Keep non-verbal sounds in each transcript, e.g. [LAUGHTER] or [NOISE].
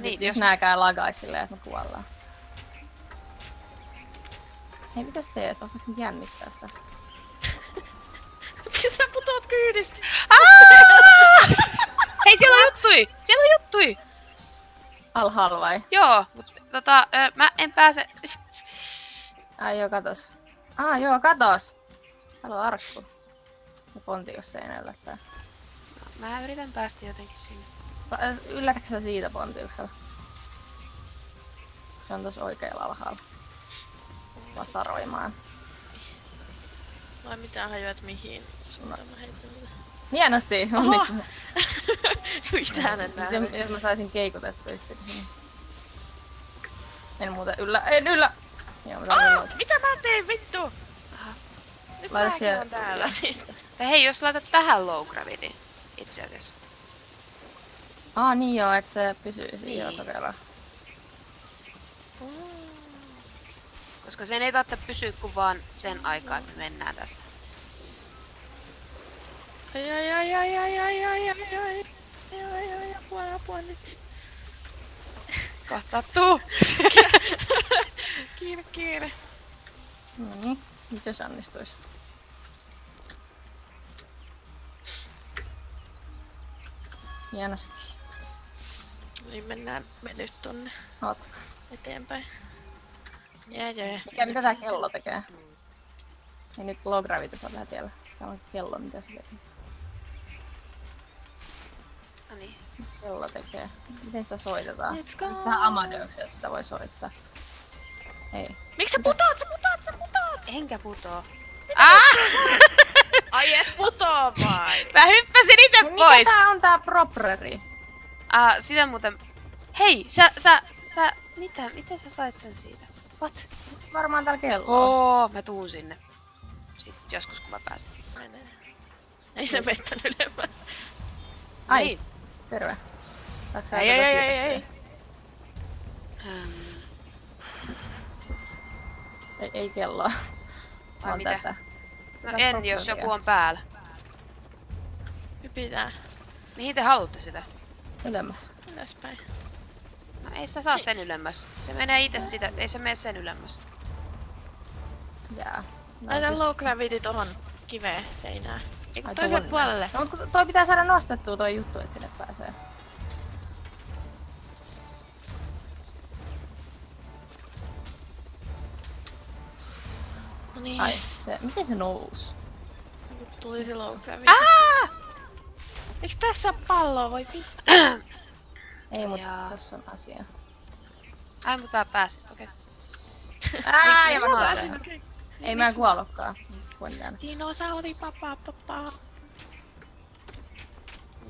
niin, jos, jos nääkään lagaa silleen, että me kuollaan. Hei, mitä sä teet? Osaatko nyt jännittää sitä? Miksi [LAUGHS] sä putoat kyydistä? [LAUGHS] Hei, siellä on juttui! Siellä on juttui! Alhaalla vai? Joo, mut tota, ö, mä en pääse... [LAUGHS] Ai joo, katos. Ah joo, katos! Täällä on arkku. Ja ponti, jos seinällä tää. No, mä yritän päästä jotenkin sinne. Yllätätkö sä siitä pontiuksella? Se on tossa oikealla alhaalla. Vasaroimaan. Vai mitä hajoat mihin suuntaan mä heitän Hienosti, onnistu. [LAUGHS] Mitään en näe. Jos mä saisin keikutettua itse sinne. En muuta yllä, en yllä! Joo, mä oh, mitä mä teen vittu? Nyt Laita siellä... täällä. Hei, jos laitat tähän low gravity, itse asiassa. Aa niin joo, että se pysyy siinä niin. joo kokeillaan. Koska sen ei tarvitse pysyä kuin vaan sen aikaa, että me mennään tästä. Ai ai ai ai ai ai ai ai ai ai ai ai apua apua nyt. Kohta sattuu. kiire kiire. No niin, nyt jos onnistuis. Hienosti. Niin mennään me nyt tonne. Ootko? Eteenpäin. Jää jää. Mikä, mitä tää kello tekee? Ei nyt low gravity saa vähän tiellä. Täällä on kello, mitä se tekee. No niin. Kello tekee. Miten sitä soitetaan? Let's go! Tähän Amadeukseen, että sitä voi soittaa. Ei. Miksi sä putoat? Sä putoat, sä putoat! Enkä putoo. Ah! Ai et putoo vai? Mä hyppäsin ite Hei, pois! Mikä tää on tää propreri? Ah, sitä muuten... Hei, sä, sä, sä... Mitä? Miten sä sait sen siitä? What? Varmaan täällä kello. Oo, mä tuun sinne. Sitten joskus kun mä pääsen. Menee. Ei se vettänyt ylemmäs. Ai, Niin. terve. Saatko Ei, ei, ei, ei, ei. Ei, ei kelloa. Ai mitä? tätä. no Tätä en, jos joku on päällä. Hypitään Mihin te haluatte sitä? Ylemmäs. ylöspäin. No ei sitä saa sen ylemmäs. Se menee itse sitä, ei se mene sen ylemmäs. Jää. No, Laita pyst- low gravity tohon kiveen seinään. Eiku Ai, toiselle puolelle. No, kun toi pitää saada nostettua toi juttu, että sinne pääsee. No niin, Ai, se, miten se nousi? Tuli se low gravity. Ah! Eiks tässä oo palloa? Voi vittu. [CLEARS THROAT] Ei, mutta Jaa. tossa on asia. Ai, mutta mä pääsin, okei. Ää, ja Mä mä pääsin, okei. Ei mä en kuollutkaan. Dinosauri papa papa.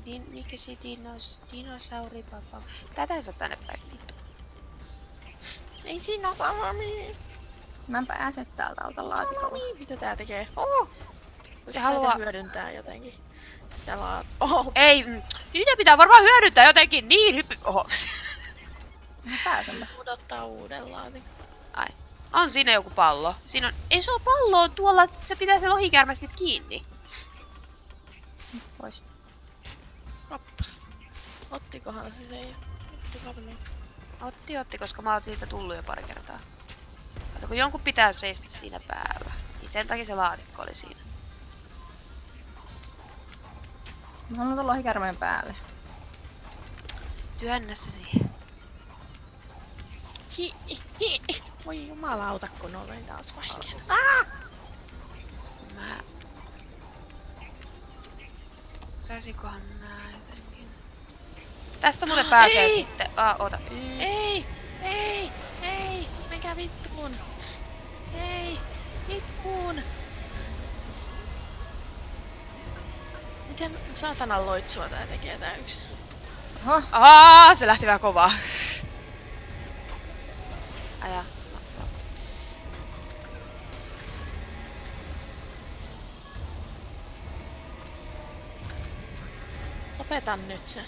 Din, mikä se dinos, dinosauripapa? Tätä ei saa tänne päin, vittu. Ei siinä Sami. Mä en pääse täältä alta laatikolla. Sami, mitä tää tekee? Oh! Se haluaa... hyödyntää jotenkin. Täällä on... Oh! Ei, niitä pitää varmaan hyödyntää jotenkin niin hyppy... Oho. Mä pääsenpäs. Pudottaa uuden laatikon. Ai. On siinä joku pallo. Siinä on... Ei se ole palloa tuolla, se pitää se lohikäärme sit kiinni. Pois. Rappas. Ottikohan se se? Otti varmaan. Otti, otti, koska mä oon siitä tullut jo pari kertaa. Kato, kun jonkun pitää seistä siinä päällä. Niin sen takia se laatikko oli siinä. Mä haluan tulla lohikärmeen päälle. Työnnä se siihen. Hi, hi, hi. Voi jumalauta, kun oli taas vaikea. Ah! Mä... Saisinkohan mä jotenkin... Tästä muuten pääsee Ei! sitten... Ah, oota. Mm. Ei! Ei! Ei! Mikä vittuun? Ei! Vittuun! Miten saatanan loitsua tää tekee tää yksi? Oho, Aa, se lähti vähän kovaa. Aja. Lopetan nyt se.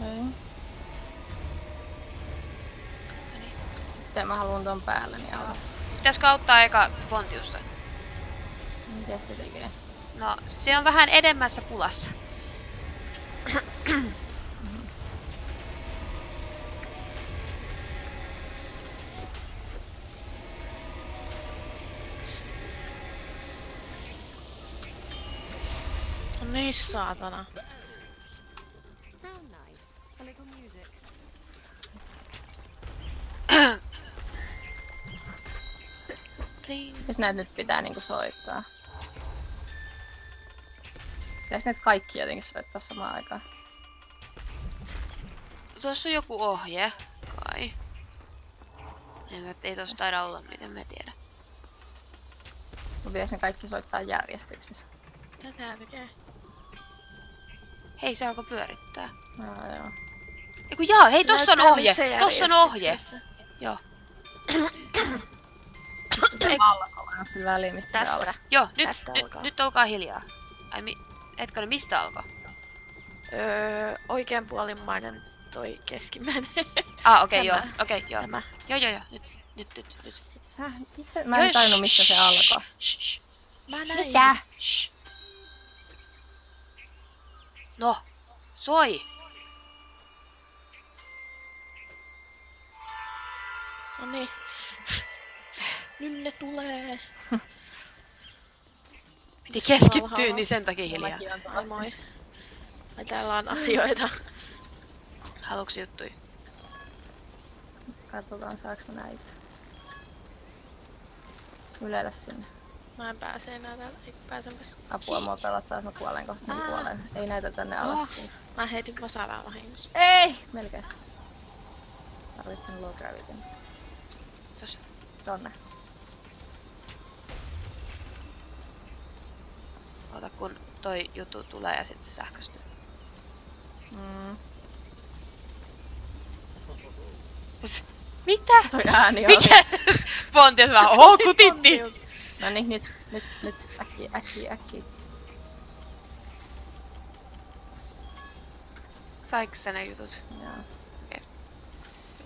okei. Sitten mä haluan ton päälle, niin auta. Pitäisikö auttaa eka Pontiusta? Mitä se tekee? No, se on vähän edemmässä pulassa. No niin, saatana. Pling. Jos näitä nyt pitää niinku soittaa. Pitäis näitä kaikki jotenkin soittaa samaan aikaan? Tuossa on joku ohje, kai. En mä, ei tossa taida olla, miten mä tiedä. Mun pitäis ne kaikki soittaa järjestyksessä. Mitä tää tekee? Hei, se alkoi pyörittää. No, joo. Eiku jaa, hei, tossa on ohje! Tossa on ohje! Joo. [CLEARS THROAT] [CLEARS THROAT] Mistä se Ei- alkoi? Onko sillä väliä, mistä se Tästä. alkoi? Joo, nyt, Tästä nyt, alkaa. nyt olkaa hiljaa. Ai mi... Hetkinen, mistä alkoi? Öö, oikeanpuolimmainen toi keskimmäinen. Ah, okei, okay, joo. Okei, okay, joo. Tämä. Joo, joo, joo. Nyt, nyt, nyt, nyt. Sä, mistä? Mä en tajunnut, mistä se alkoi. Shh, Mä näin. Mitä? No, soi! No niin. Nynne tulee. [LAUGHS] Piti keskittyä, niin sen takia hiljaa. Moi. Ai täällä on asioita. Haluatko juttui? Katsotaan saaks mä näitä. Ylellä sinne. Mä en pääse enää täältä. Ei pääsenpäs. Apua mua pelottaa, että mä kuolen kohta. Mä kuolen. Ei näitä tänne alas. Oh. Mä heitin vasaraa vahingossa. Ei! Melkein. Tarvitsen low gravityn. Tossa. Tonne. Ota kun toi juttu tulee ja sitten se sähköstyy. Mm. [LAUGHS] Mitä? Toi ääni oli. Mikä? [LAUGHS] Pontias vähän, oho, kutitti! No niin, nyt, nyt, nyt. Äkkiä, äkkiä, äkkiä. Saiko sä ne jutut? Joo.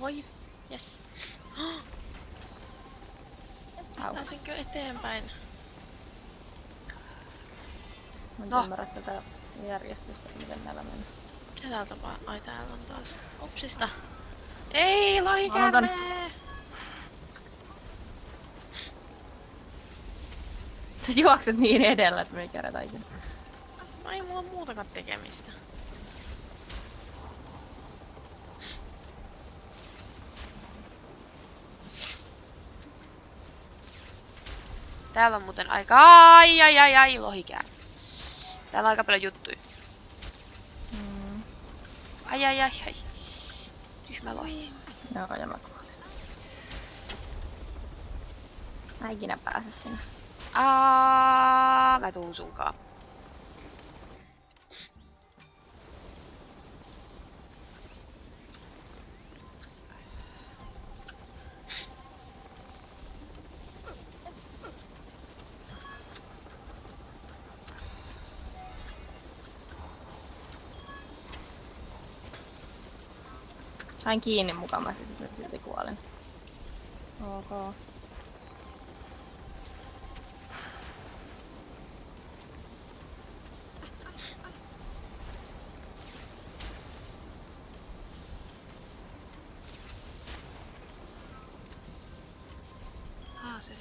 Voi. Yes. [GASPS] Pääsinkö eteenpäin? Mä en No. ymmärrä tätä järjestystä, miten täällä mennään. Mitä täältä vaan? Ai täällä on taas. Upsista. Ei, Aloitan. lohikärme! [LAUGHS] Sä juokset niin edellä, että me ei kerätä ikinä. No ei mulla muutakaan tekemistä. Täällä on muuten aika... Ai, ai, ai, ai, lohikää. Täällä on aika paljon juttuja. Mm. Ai, ai, ai, ai. Tyhmä lohi. Joo, ja mä kuolin. Mä ikinä pääse sinne. Aa, mä tuun sunkaan. Sain kiinni mukamassa ja sit nyt silti kuolin. Ok.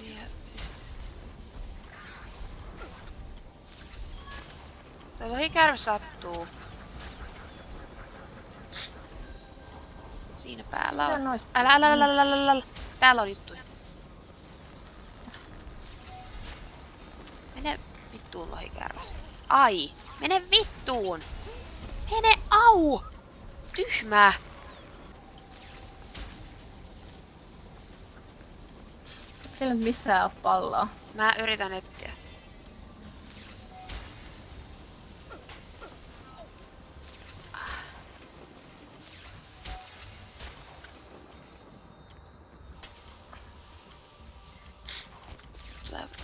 Vie... Tuo lohikärme sattuu. Siinä päällä on. noista? Älä, älä, älä, älä, älä, älä. Täällä on juttuja. Mene vittuun lohikärväs. Ai, mene vittuun. Mene au. Tyhmää. Onko sillä nyt missään ole palloa? Mä yritän etsiä.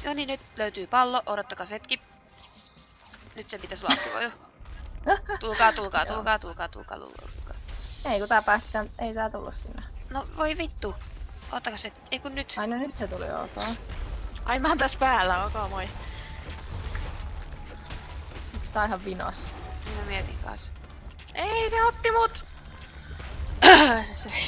No niin, nyt löytyy pallo. Odottakaa hetki. Nyt se pitäisi laskea. [LAUGHS] Tulkaa, tulkaa, Joo. tulkaa, tulkaa, tulkaa, tulkaa. Ei kun tää päästi, tän- ei tää tullut sinne. No voi vittu. Ottakaa se. Ei kun nyt. Ai no nyt se tuli ok. Ai mä oon tässä päällä, ok moi. tää on ihan vinos. Minä mietin kanssa. Ei, se otti mut! [CLEARS THROAT] Se söi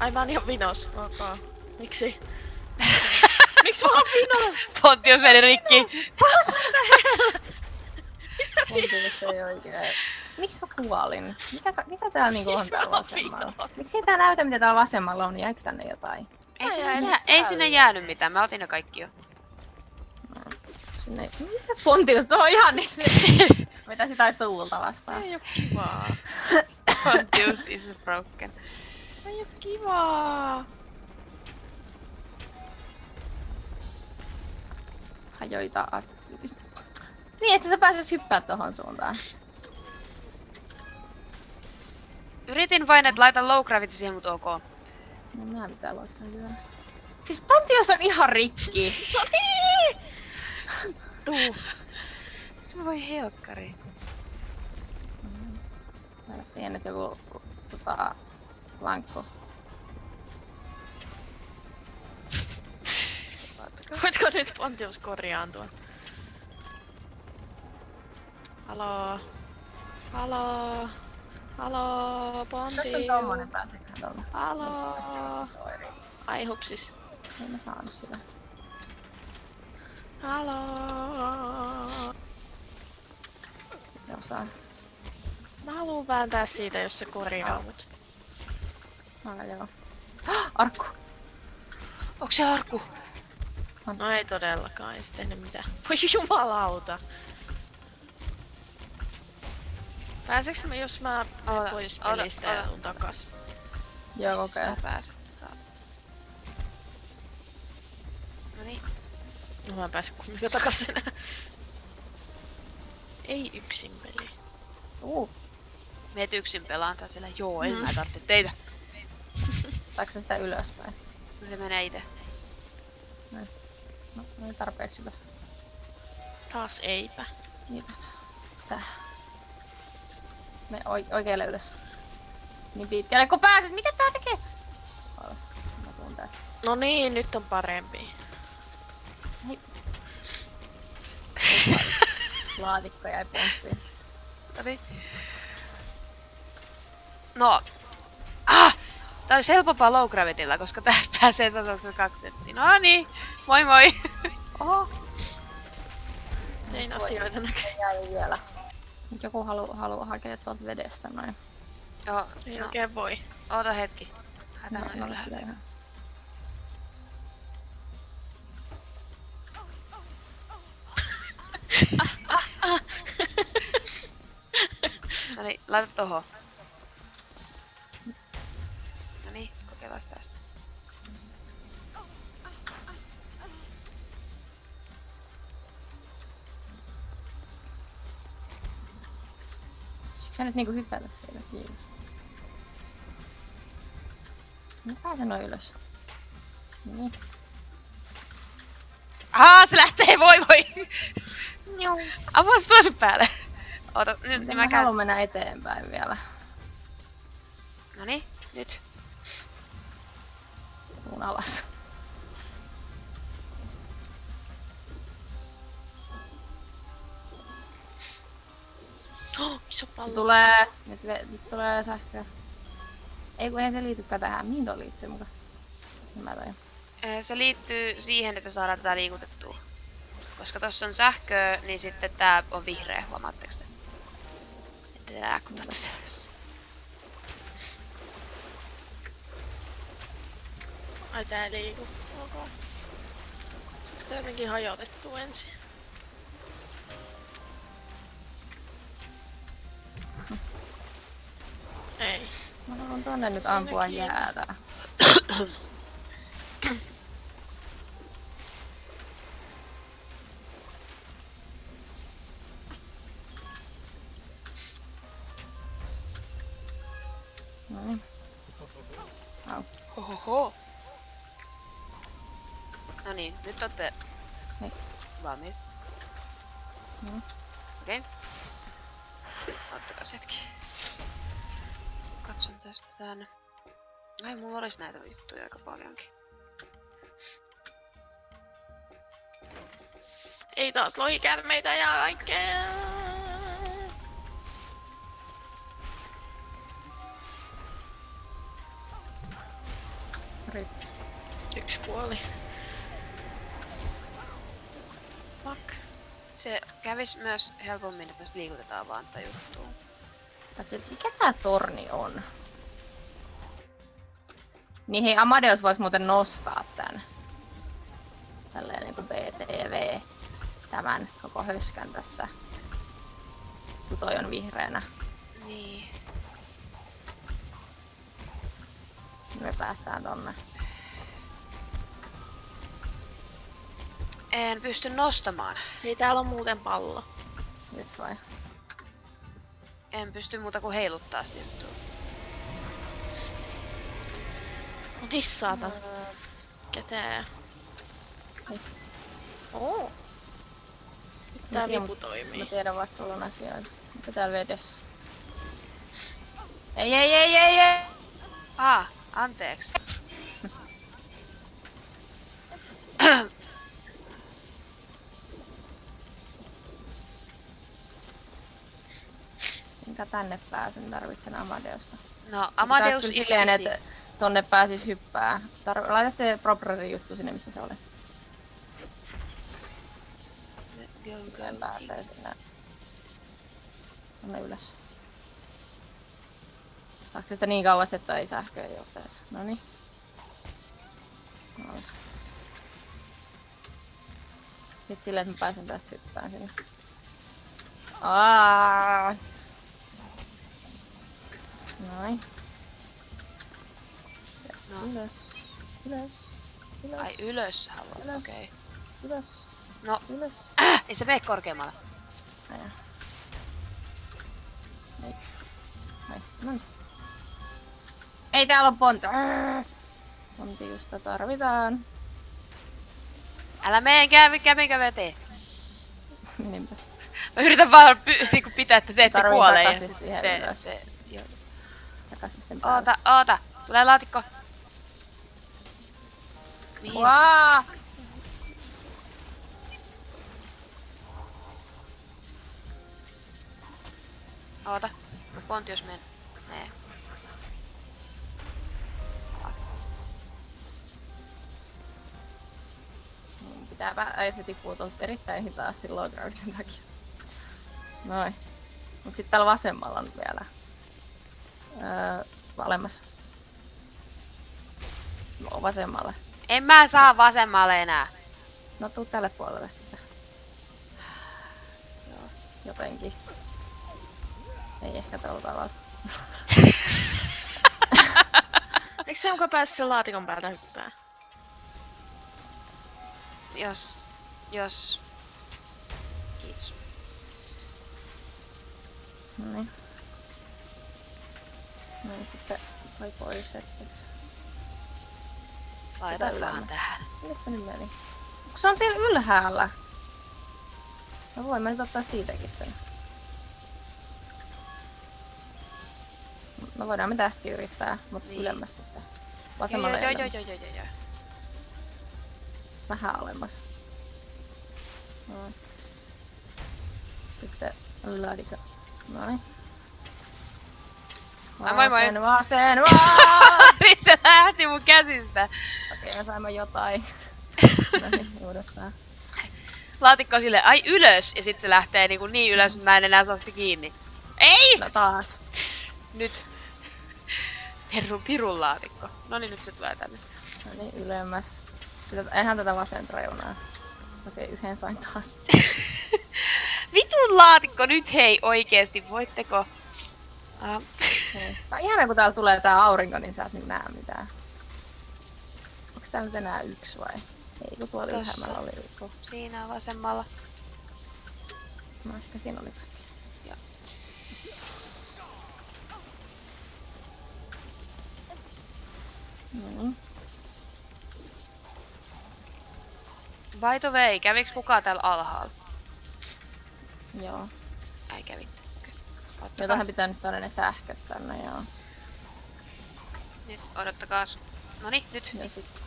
Ai mä oon ihan vinos. Ok. Miksi? [LAUGHS] Miksi mä oon vinos? Pontius meni rikki. [LAUGHS] Pontius ei oikein. Miksi mä kuolin? Mitä, mitä täällä niinku on täällä vasemmalla? Miksi ei tää näytä mitä täällä vasemmalla on, jääkö tänne jotain? Ei sinne, jää, ei sinne jäänyt mitään, mä otin ne kaikki jo. Sinne... Mitä Pontius se on ihan niin se... [LAUGHS] Mitä sitä tuulta vastaan? Ei oo kivaa. Pontius is broken. Ei oo kivaa. Hajoi taas. Niin, että sä pääsis hyppää tohon suuntaan. Yritin vain, että laita low gravity siihen, mutta ok. No mä pitää laittaa vielä. Siis Pontius on ihan rikki. No niin! Tuu. Se voi helkkari. Mä siihen nyt joku tota, lankku. [LAUGHS] Voitko nyt Pontius korjaantua? Haloo? Haloo? Haloo, Tässä on Pontius? tommonen pääseekään tuolla. Haloo? Ai hupsis. Ei mä saanut sitä. Haloo? Se osaa. Mä haluun vääntää siitä, jos se korjaa mut. Ah, joo. [GASPS] Arkku! Onks se arku? No ei todellakaan, ei sit tehnyt mitään. [LAUGHS] Voi jumalauta. Pääseks mä, jos mä Oota, pois pelistä ja tuun takas? Joo, Missäs kokee. mä pääsen tota... Noniin. No mä en pääse kumminkaan takas enää. Ei yksin peli. Uh, Meet yksin pelaan tää siellä. Joo, en Mm. mä tarvitse teitä. Se sitä ylöspäin? No se menee itse. No, ei tarpeeksi ylös. Taas eipä. Kiitos. Tää. Me oi- oikealle ylös. Niin pitkälle kun pääset. Mitä tää tekee? Alas. Mä tuun tästä. No niin, nyt on parempi. Hei. [LAUGHS] Laatikko jäi ponttiin. Noniin. No. Ah! Tää olisi helpompaa low gravityllä, koska tää [LAUGHS] pääsee tasaisen kaksi senttiä. No niin, moi moi! [LAUGHS] Oho! Tein asioita näkee. Jäi vielä. Nyt joku halu, haluaa hakea tuolta vedestä noin. Joo, Ei no, oikein voi. oota hetki. Hätä No, no, no, no, kyllä ihan. no niin, laita toho. Kokeillaan tästä. Siksi sä nyt niinku hypätä siellä, kiitos. Mä pääsen noin ylös. Niin. Ahaa, se lähtee, voi voi! Joo. Avaa se toisen päälle. Oota, nyt niin mä mä käyn. haluan mennä eteenpäin vielä. No niin, nyt. Tuun alas. Oh, iso Se tulee. Nyt, nyt tulee sähköä. Ei kun eihän se liitykään tähän. Mihin toi liittyy muka? En mä. Ö, Se liittyy siihen, että saadaan tätä liikutettua. Koska tossa on sähköä, niin sitten tää on vihreä, huomaatteko te? Että tää kun totta Ai tää ei liiku. Ok. Onks tää jotenkin hajotettu ensin? Ei. Mä haluan tonne nyt ampua jäätä. [CLEARS THROAT] Noin. Au. Hohoho. Niin, nyt olette Hei. valmiit. No. Okei. Okay. Ottakaa hetki. katson tästä tänne. Ai mulla olisi näitä juttuja aika paljonkin. Ei taas lohikärmeitä ja kaikkea. Rip. Yksi kuoli. Se kävis myös helpommin, että me liikutetaan vaan tätä juttua. Paitsi, mikä tää torni on? Niin hei, Amadeus vois muuten nostaa tän. Tälleen niinku BTV. Tämän koko höskän tässä. Kun toi on vihreänä. Niin. Me päästään tonne. En pysty nostamaan. Ei täällä on muuten pallo. Nyt vai? En pysty muuta kuin heiluttaa sitä juttua. No niin saatan. Ketään. Ei. Oo. Nyt tää vipu Mä toimii. tiedän vaikka tuolla on asioita. Mitä täällä vedessä? Ei, ei, ei, ei, ei! Ah, anteeksi. [CLEARS THROAT] Minkä tänne pääsen, tarvitsen Amadeusta. No, Amadeus kyllä silleen, että tonne pääsis hyppää. Tar- laita se proprari juttu sinne, missä se oli. Go, go, Sitten pääsee sinne. Tonne ylös. Saako sitä niin kauas, että ei sähköä johtaisi? Noniin. Alas. Sitten silleen, että mä pääsen tästä hyppään sinne. Aa! Noin. No. Ylös. Ylös. Ylös. Ai ylös haluat, okei. Okay. Ylös. No, Ylös. äh, ei se mene korkeammalle. Aja. Ei. Ai, no niin. Ei täällä on ponta. Pontiusta tarvitaan. Älä mene, kävi, kävinkö veteen. [LAUGHS] Meninpäs. Mä yritän vaan py- niinku pitää, että te ette kuole. ja takaisin siihen ylös. Takaisin sen päälle. Oota, oota. Tulee laatikko. Mihin? Vaa! Oota. Pontius men. Nee. Mun Pitää Ai se tippuu tuolta erittäin hitaasti load roundin takia. Noin. Mut sit täällä vasemmalla on vielä. Öö, alemmas. No, vasemmalle. En mä saa vasemmalle enää. No tuu tälle puolelle sitten. Joo, jotenkin. Ei ehkä tällä tavalla. [LAUGHS] Eikö se muka pääse sen laatikon päältä hyppää? Jos... Jos... Kiitos. No niin. Niin sitten toi pois hetkeksi. Laita vaan tähän. Se nyt meni? Onko se on siellä ylhäällä? No voin mä nyt ottaa siitäkin sen. No voidaan me tästä yrittää, mutta Niin. ylemmäs sitten. Vasemmalle joo, joo, joo, joo, joo, joo. Vähän alemmas. Noin. Sitten laadika. Noin. Ai moi moi. Vasen, vasen, vaan! Ari, [LAUGHS] se lähti mun käsistä. Okei, me saimme jotain. [LAUGHS] Noin, uudestaan. Laatikko sille, ai ylös, ja sit se lähtee niinku niin ylös, että mä en enää saa sitä kiinni. Ei! No taas. Nyt. Perun, pirun laatikko. No niin, nyt se tulee tänne. No niin, ylemmäs. Sitä, eihän tätä vasenta reunaa. Okei, yhden sain taas. [LAUGHS] Vitun laatikko nyt hei oikeesti, voitteko? Uh, Hei. Tää on kun täällä tulee tää aurinko, niin sä et nyt näe mitään. Onks täällä nyt enää yksi vai? Ei, kun tuolla Tossa. ylhäällä oli yksi. siinä vasemmalla. No ehkä siinä oli kaikki. Joo. No niin. By the way, käviks kukaan täällä alhaalla? Joo. Ei kävitte. Jotahan pitää nyt saada ne sähköt tänne, joo. Nyt odottakaa. Noni, nyt. Ja sit...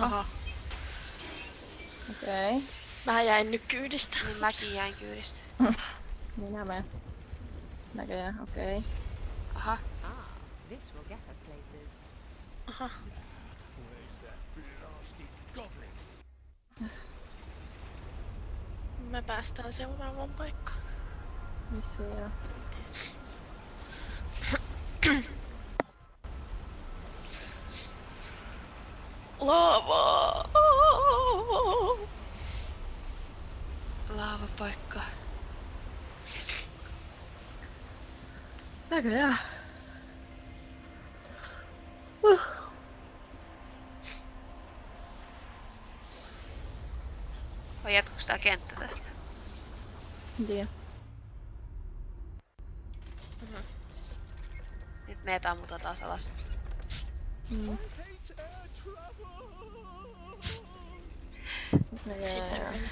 Aha. Okei. Okay. Mä jäin nyt kyydistä. Niin mäkin jäin kyydistä. [LAUGHS] Minä menen. Näköjään, okei. Okay. Aha. Ah, this will get us places. Aha. Yes. Me päästään seuraavaan paikkaan. Missä joo? Lava! Laavapaikka. Näköjään. Vai jatkuuko tää kenttä tästä? En tiedä. Nyt meitä ammutaan taas alas. Mm. Meni.